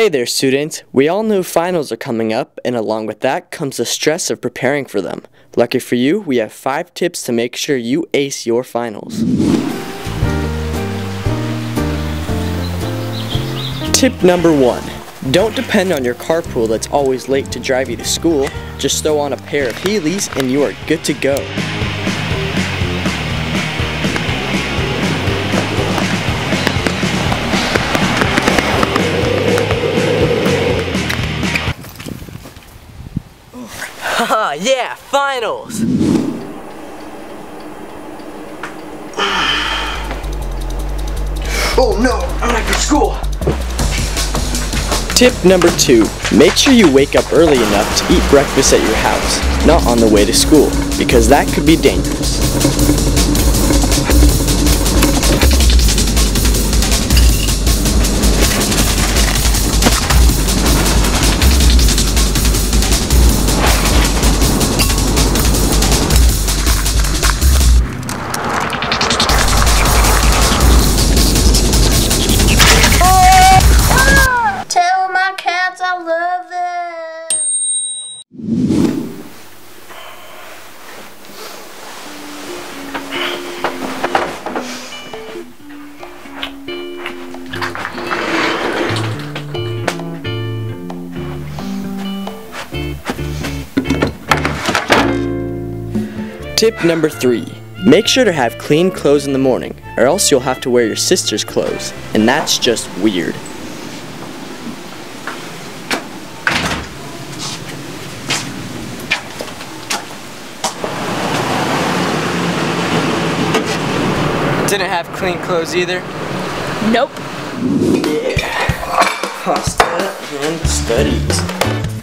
Hey there, students. We all know finals are coming up, and along with that comes the stress of preparing for them. Lucky for you, we have five tips to make sure you ace your finals. Tip number one don't depend on your carpool that's always late to drive you to school. Just throw on a pair of Heelys and you are good to go. Haha, yeah, finals! Oh no, I'm late for school. Tip number two, make sure you wake up early enough to eat breakfast at your house, not on the way to school, because that could be dangerous. Tip number three, make sure to have clean clothes in the morning, or else you'll have to wear your sister's clothes, and that's just weird. Didn't have clean clothes either. Nope. Yeah. Pasta and studies.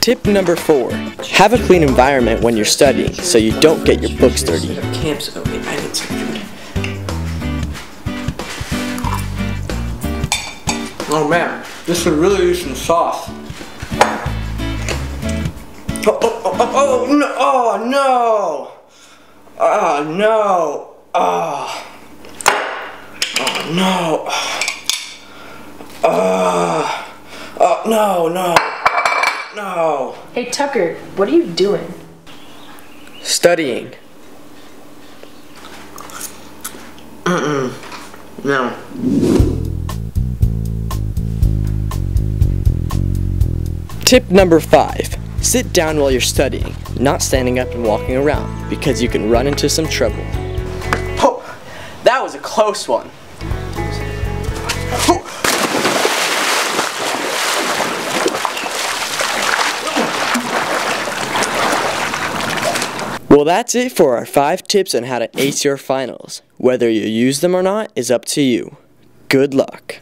Tip number four. Have a clean environment when you're studying so you don't get your books dirty. Camps, okay, I need some food. Oh man, this would really use some sauce. Oh, oh, oh, oh, oh no, oh no! Oh no! Oh, oh no! Oh, oh no, no, no! Hey Tucker, what are you doing? Studying. No. Tip number five. Sit down while you're studying, not standing up and walking around, because you can run into some trouble. Oh, that was a close one. Well, that's it for our five tips on how to ace your finals. Whether you use them or not is up to you. Good luck.